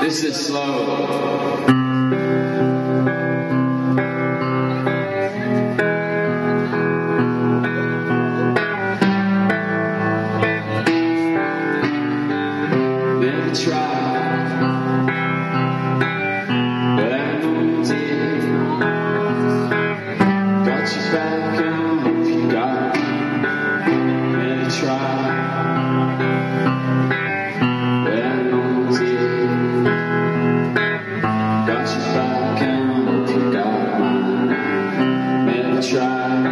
This is slow. tried,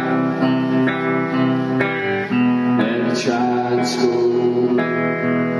never tried school.